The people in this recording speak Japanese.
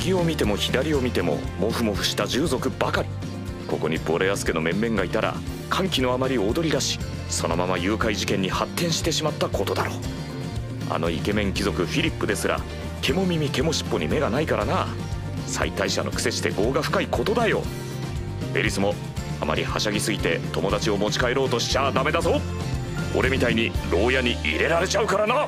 右を見ても左を見てもモフモフした従属ばかり。ここにボレアス家の面々がいたら歓喜のあまり踊り出しそのまま誘拐事件に発展してしまったことだろう。あのイケメン貴族フィリップですら毛も耳毛も尻尾に目がないからな。最大者のくせして業が深いことだよ。エリスもあまりはしゃぎすぎて友達を持ち帰ろうとしちゃダメだぞ。俺みたいに牢屋に入れられちゃうからな。